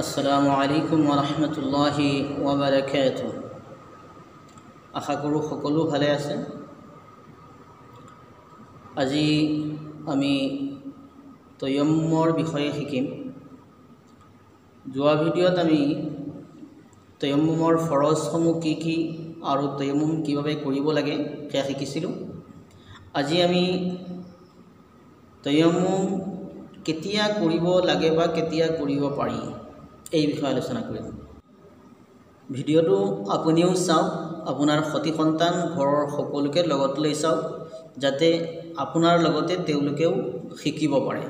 আসসালামু আলাইকুম ওৰহমতুল্লাহি ওবৰাকাত আশা কৰোঁ সকলো ভালে আছে। আজি আমি তয়ম্মৰ বিষয়ে শিকিম। যোৱা ভিডিঅ'ত আমি তয়ম্মৰ ফৰজসমূহ কি কি আৰু তয়ম্মুম কিভাৱে কৰিব লাগে সেয়া শিকিছিলোঁ। আজি আমি তয়ম্মুম কেতিয়া কৰিব লাগে বা কেতিয়া কৰিব পাৰি এই বিষয়ে আলোচনা কৰিম। ভিডিঅ'টো আপুনিও চাওক আপোনাৰ সতি সন্তান ঘৰৰ সকলোকে লগত লৈ চাওক যাতে আপোনাৰ লগতে তেওঁলোকেও শিকিব পাৰে।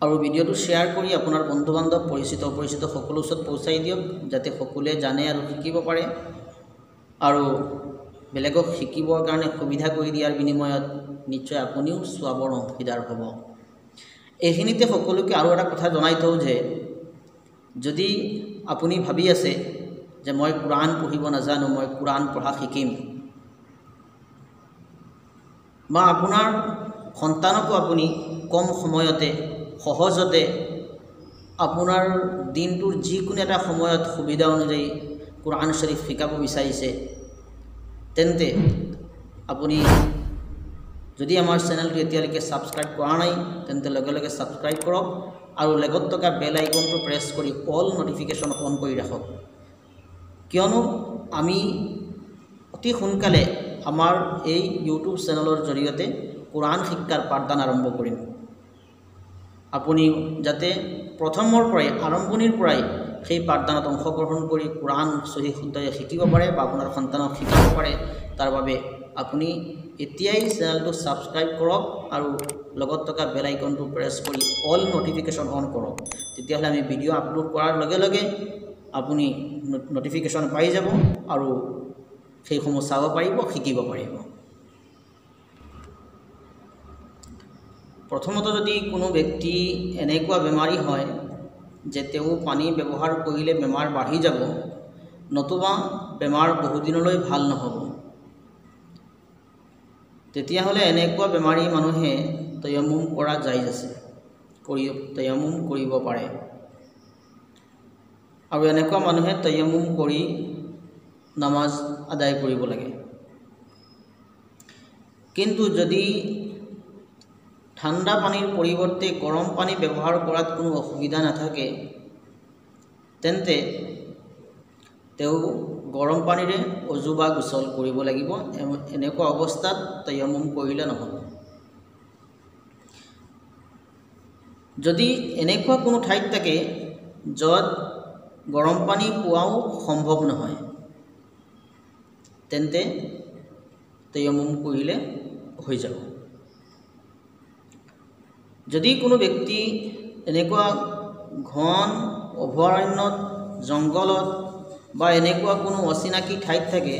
আৰু ভিডিঅ'টো শ্বেয়াৰ কৰি আপোনাৰ বন্ধু বান্ধৱ পৰিচিত অপৰিচিত সকলো ওচৰত পহুচাই দিয়ক যাতে সকলোৱে জানে আৰু শিকিব পাৰে। আৰু বেলেগক শিকিবৰ কাৰণে সুবিধা কৰি দিয়াৰ বিনিময়ত নিশ্চয় আপুনিও চোৱাবৰ অংশীদাৰ হ'ব। এইখিনিতে সকলোকে আৰু এটা কথা জনাই থওঁ যে যদি আপুনি ভাবি আছে যে মই কোৰাণ পঢ়িব নাজানো মই কোৰাণ পঢ়া শিকিম বা আপোনাৰ সন্তানকো আপুনি কম সময়তে সহজতে আপোনাৰ দিনটোৰ যিকোনো এটা সময়ত সুবিধা অনুযায়ী কোৰাণ শ্বৰীফ শিকাব বিচাৰিছে তেন্তে আপুনি যদি আমাৰ চেনেলটো এতিয়ালৈকে ছাবস্ক্ৰাইব কৰা নাই তেন্তে লগে লগে ছাবস্ক্ৰাইব কৰক আৰু লগত থকা বেল আইকনটো প্ৰেছ কৰি অল নটিফিকেশ্যন অন কৰি ৰাখক। কিয়নো আমি অতি সোনকালে আমাৰ এই ইউটিউব চেনেলৰ জৰিয়তে কোৰাণ শিক্ষাৰ পাঠদান আৰম্ভ কৰিম। আপুনি যাতে প্ৰথমৰ পৰাই আৰম্ভণিৰ পৰাই সেই পাঠদানত অংশগ্ৰহণ কৰি কোৰাণ চহী শুদ্ধই শিকিব পাৰে বা আপোনাৰ সন্তানক শিকাব পাৰে তাৰ বাবে আপুনি এতিয়াই চেনেলটো ছাবস্ক্ৰাইব কৰক আৰু লগত থকা বেল আইকনটো প্ৰেছ কৰি অল নটিফিকেশ্যন অন কৰক। তেতিয়াহ'লে আমি ভিডিঅ' আপলোড কৰাৰ লগে লগে আপুনি নটিফিকেশ্যন পাই যাব আৰু সেইসমূহ চাব পাৰিব শিকিব পাৰিব। প্ৰথমতে যদি কোনো ব্যক্তি এনেকুৱা বেমাৰী হয় যে তেওঁ পানী ব্যৱহাৰ কৰিলে বেমাৰ বাঢ়ি যাব নতুবা বেমাৰ বহুদিনলৈ ভাল নহ'ব। তেতিয়াহ'লে এনেকুৱা বেমাৰী মানুহে তয়মুম কৰা জাইজ আছে কৰি তয়মুম কৰিব পাৰে। আৰু এনেকুৱা মানুহে তয়মুম কৰি নামাজ আদায় কৰিব লাগে। কিন্তু যদি ঠাণ্ডা পানীৰ পৰিৱৰ্তে গৰম পানী ব্যৱহাৰ কৰাত কোনো অসুবিধা নাথাকে তেন্তে তেওঁ গৰম পানীৰে অজু বা গোচল কৰিব লাগিব। এনেকুৱা অৱস্থাত তয়মুম কৰিলে নহ'ব। যদি এনেকুৱা কোনো ঠাইত থাকে য'ত গৰম পানী পোৱাও সম্ভৱ নহয় তেন্তে তয়মুম কৰিলে হৈ যাব। যদি কোনো ব্যক্তি এনেকুৱা ঘন অভয়াৰণ্যত জংঘলত বা এনেকুৱা কোনো অচিনাকি ঠাইত থাকে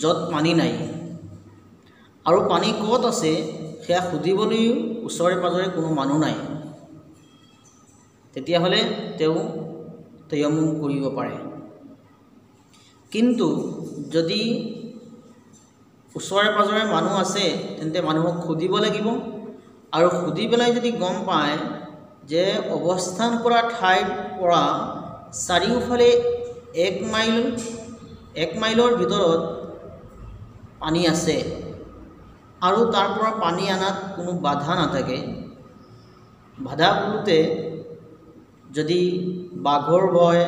য'ত পানী নাই। আৰু পানী ক'ত আছে সেয়া সুধিবলৈও ওচৰে পাঁজৰে কোনো মানুহ নাই। তেতিয়াহ'লে তেওঁ তয়মুম কৰিব পাৰে। কিন্তু যদি ওচৰে পাঁজৰে মানুহ আছে তেন্তে মানুহক সুধিব লাগিব। আৰু সুধি পেলাই যদি গম পায় যে অৱস্থান কৰা ঠাইৰ পৰা চাৰিওফালে এক মাইল এক মাইলৰ ভিতৰত পানী আছে আৰু তাৰ পৰা পানী অনাত কোনো বাধা নাথাকে। বাধা বোলোতে যদি বাঘৰ ভয়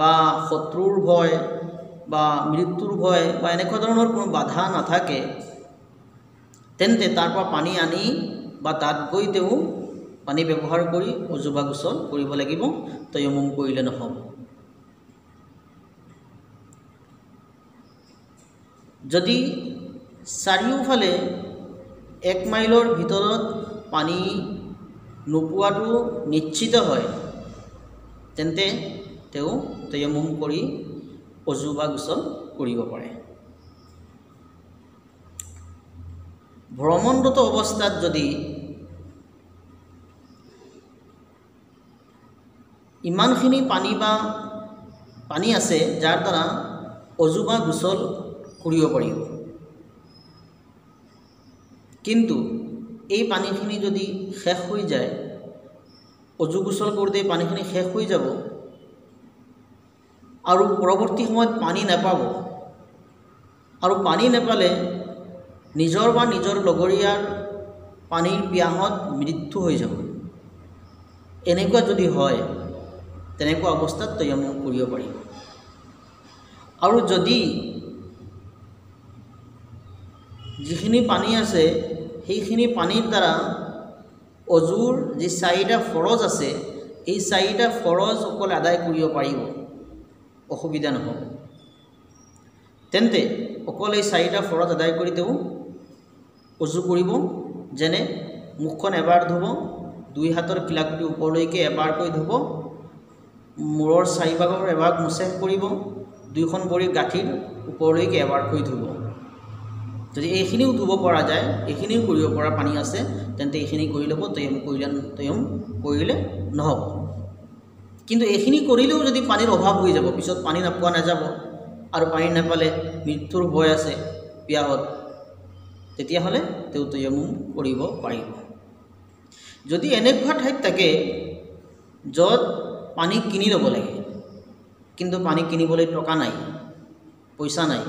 বা শত্ৰুৰ ভয় বা মৃত্যুৰ ভয় বা এনেকুৱা ধৰণৰ কোনো বাধা নাথাকে তেন্তে তাৰ পৰা পানী আনি বা তাত গৈ তেওঁ পানী ব্যৱহাৰ কৰি অজু বা গোচল কৰিব লাগিব। তয়মুম কৰিলে নহ'ব। যদি চাৰিওফালে এক মাইলৰ ভিতৰত পানী নোপোৱাটো নিশ্চিত হয় তেন্তে তেওঁ তয়মুম কৰি অজু বা গোচল কৰিব পাৰে। ভ্ৰমণৰত অৱস্থাত যদি ইমানখিনি পানী বা পানী আছে যাৰ দ্বাৰা অজু বা গোচল কৰিব পাৰিব। কিন্তু এই পানীখিনি যদি শেষ হৈ যায় অজু গোচল কৰোঁতে পানীখিনি শেষ হৈ যাব আৰু পৰৱৰ্তী সময়ত পানী নাপাব আৰু পানী নাপালে নিজৰ বা নিজৰ লগৰীয়াৰ পানীৰ পিয়াহত মৃত্যু হৈ যাব। এনেকুৱা যদি হয় তেনেকুৱা অৱস্থাত তৈয়ামুম কৰিব পাৰিব আৰু যদি যিখিনি পানী আছে সেইখিনি পানীৰ দ্বাৰা অজুৰ যি চাৰিটা ফৰজ আছে এই চাৰিটা ফৰজ অকল আদায় কৰিব পাৰিব। অসুবিধা নহ'ব। তেন্তে অকল এই চাৰিটা ফৰজ আদায় কৰি তেওঁ অজু কৰিব যেনে মুখখন এবাৰ ধুব দুই হাতৰ কিলাকুটি ওপৰলৈকে এবাৰকৈ ধুব মূৰৰ চাৰিভাগৰ এবাৰ মোচেখ কৰিব দুইখন ভৰি গাঁঠিৰ ওপৰলৈকে এবাৰকৈ ধুব। যদি এইখিনিও ধুব পৰা যায় এইখিনিও কৰিব পৰা পানী আছে তেন্তে এইখিনি কৰি ল'ব তৈয়াম কৰিলে তৈয়াম কৰিলে নহ'ব। কিন্তু এইখিনি কৰিলেও যদি পানীৰ অভাৱ হৈ যাব পিছত পানী নোপোৱা নাযাব আৰু পানী নাপালে মৃত্যুৰ ভয় আছে পিয়াহত তেতিয়াহ'লে তেওঁ তৈয়ামুম কৰিব পাৰিব। যদি এনেকুৱা ঠাইত থাকে য'ত পানী কিনি ল'ব লাগে কিন্তু পানী কিনিবলৈ টকা নাই পইচা নাই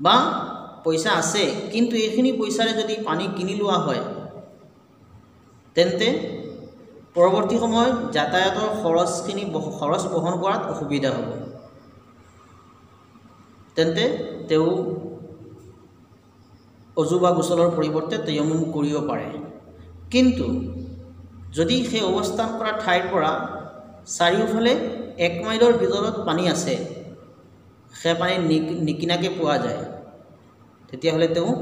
বা পইচা আছে কিন্তু এইখিনি পইচাৰে যদি পানী কিনি লোৱা হয় তেন্তে পৰৱৰ্তী সময়ত যাতায়াতৰ খৰচখিনি খৰচ বহন কৰাত অসুবিধা হ'ব। তেন্তে তেওঁ অজু বা গোচলৰ পৰিৱৰ্তে তৈয়মুম কৰিব পাৰে। কিন্তু যদি সেই অৱস্থান কৰা ঠাইৰ পৰা চাৰিওফালে এক মাইলৰ ভিতৰত পানী আছে সেই পানী নিকিনাকৈ পোৱা যায়। তেতিয়াহ'লে তেওঁ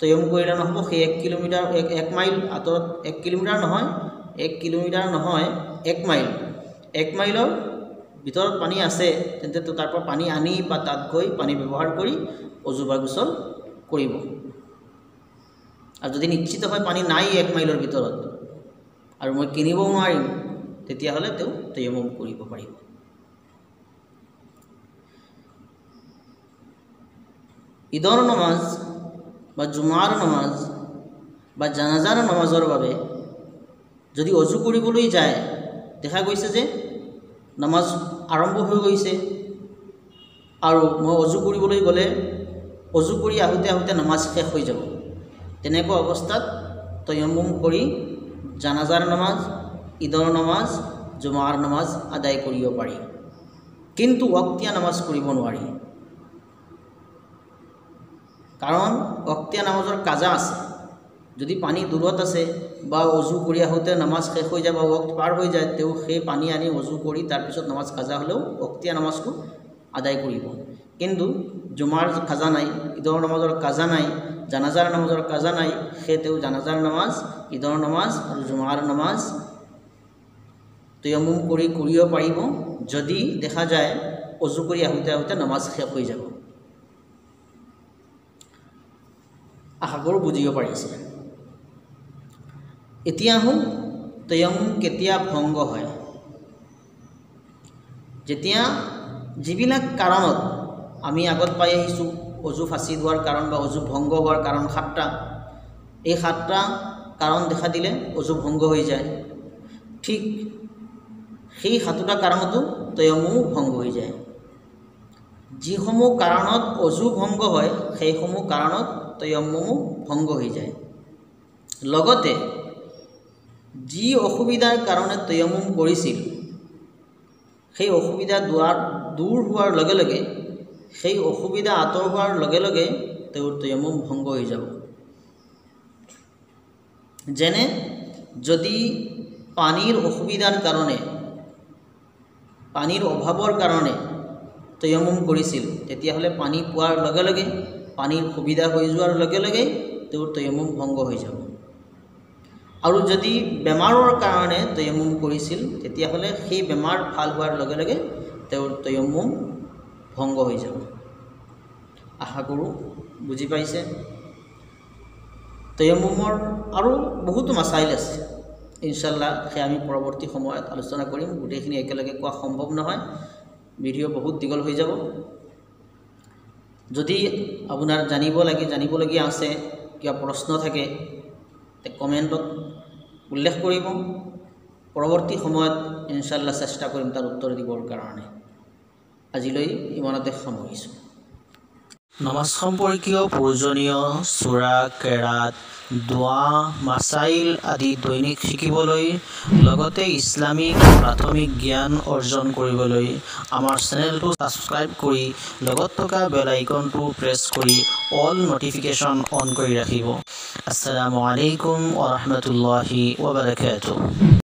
তৈয়ম কৰিলে নহ'ব সেই এক কিলোমিটাৰ এক এক মাইল আঁতৰত এক কিলোমিটাৰ নহয় এক কিলোমিটাৰ নহয় এক মাইল। এক মাইলৰ ভিতৰত পানী আছে তেন্তে তাৰ পৰা পানী আনি বা তাত গৈ পানী ব্যৱহাৰ কৰি অজু বা গোচল কৰিব। আৰু যদি নিশ্চিত হয় পানী নাই এক মাইলৰ ভিতৰত আৰু মই কিনিবও নোৱাৰিম তেতিয়াহ'লে তেওঁ তৈয়ম কৰিব পাৰিব। ঈদৰ নমাজ বা জুমাৰ নমাজ বা জানাজাৰ নমাজৰ বাবে যদি অজু কৰিবলৈ যায় দেখা গৈছে যে নামাজ আৰম্ভ হৈ গৈছে। আৰু মই অজু কৰিবলৈ গ'লে অজু কৰি আহোঁতে আহোঁতে নামাজ শেষ হৈ যাব। তেনেকুৱা অৱস্থাত তয়ম্বুম কৰি জানাজাৰ নামাজ ঈদৰ নামাজ জুমাৰ নামাজ আদায় কৰিব পাৰি। কিন্তু অক্তীয়া নামাজ কৰিব নোৱাৰি। কাৰণ অক্তীয়া নামাজৰ কাজা আছে। যদি পানী দূৰত আছে বা অজু কৰি আহোঁতে নামাজ শেষ হৈ যায় বা ৱক্ত পাৰ হৈ যায় তেওঁ সেই পানী আনি অজু কৰি তাৰপিছত নামাজ কাজা হ'লেও অক্তীয়া নামাজটো আদায় কৰিব। কিন্তু জুমাৰ কাজা নাই ঈদৰ নামাজৰ কাজা নাই জানাজাৰ নামাজৰ কাজা নাই সেই তেওঁ জানাজাৰ নামাজ ঈদৰ নামাজ আৰু জুমাৰ নামাজ তৈয়মুম কৰি কৰিব পাৰিব। যদি দেখা যায় অজু কৰি আহোঁতে আহোঁতে নামাজ শেষ হৈ যাব। আশা কৰোঁ বুজিব পাৰিছে এতিয়া আহোঁ তৈয়মুম কেতিয়া ভংগ হয়। যেতিয়া যিবিলাক কাৰণত আমি আগত পাই আহিছোঁ অজু ফাঁচি হোৱাৰ কাৰণ বা অজু ভংগ হোৱাৰ কাৰণ সাতটা এই সাতটা কাৰণ দেখা দিলে অজু ভংগ হৈ যায়। ঠিক সেই সাতোটা কাৰণতো তয়মো ভংগ হৈ যায়। যিসমূহ কাৰণত অজু ভংগ হয় সেইসমূহ কাৰণত তয়মো ভংগ হৈ যায় লগতে যি অসুবিধাৰ কাৰণে তয়মুম কৰিছিল সেই অসুবিধা দুৱাৰ দূৰ হোৱাৰ লগে লগে সেই অসুবিধা আঁতৰ হোৱাৰ লগে লগে তেওঁৰ তয়মুম ভংগ হৈ যাব যেনে যদি পানীৰ অসুবিধাৰ কাৰণে পানীৰ অভাৱৰ কাৰণে তয়মুম কৰিছিল তেতিয়াহ'লে পানী পোৱাৰ লগে লগে পানীৰ সুবিধা হৈ যোৱাৰ লগে লগে তেওঁৰ তয়মুম ভংগ হৈ যাব। আৰু যদি বেমাৰৰ কাৰণে তয়মুম কৰিছিল তেতিয়াহ'লে সেই বেমাৰ ভাল হোৱাৰ লগে লগে তেওঁৰ তয়মুম ভংগ হৈ যাব। আশা কৰোঁ বুজি পাইছে। তয়মুমৰ আৰু বহুতো মাছাইল আছে। ইনশাল্লাহ সেয়া আমি পৰৱৰ্তী সময়ত আলোচনা কৰিম। গোটেইখিনি একেলগে কোৱা সম্ভৱ নহয়। ভিডিঅ' বহুত দীঘল হৈ যাব। যদি আপোনাৰ জানিব লাগে জানিবলগীয়া আছে কিবা প্ৰশ্ন থাকে কমেণ্টত উল্লেখ কৰিব। পৰৱৰ্তী সময়ত ইনশাল্লাহ চেষ্টা কৰিম তাৰ উত্তৰ দিবৰ কাৰণে। আজিলৈ ইমানতে সামৰিছোঁ। নমাজ সম্পৰ্কীয় প্ৰয়োজনীয় চোৰা কেৰাত দোৱা মাছাইল আদি দৈনিক শিকিবলৈ লগতে ইছলামিক প্ৰাথমিক জ্ঞান অৰ্জন কৰিবলৈ আমাৰ চেনেলটো ছাবস্ক্ৰাইব কৰি লগত থকা বেল আইকনটো প্ৰেছ কৰি অল নটিফিকেশ্যন অন কৰি ৰাখিব। আসসালামু আলাইকুম ওৰহমতুল্লাহি ৱবৰকাতুহ।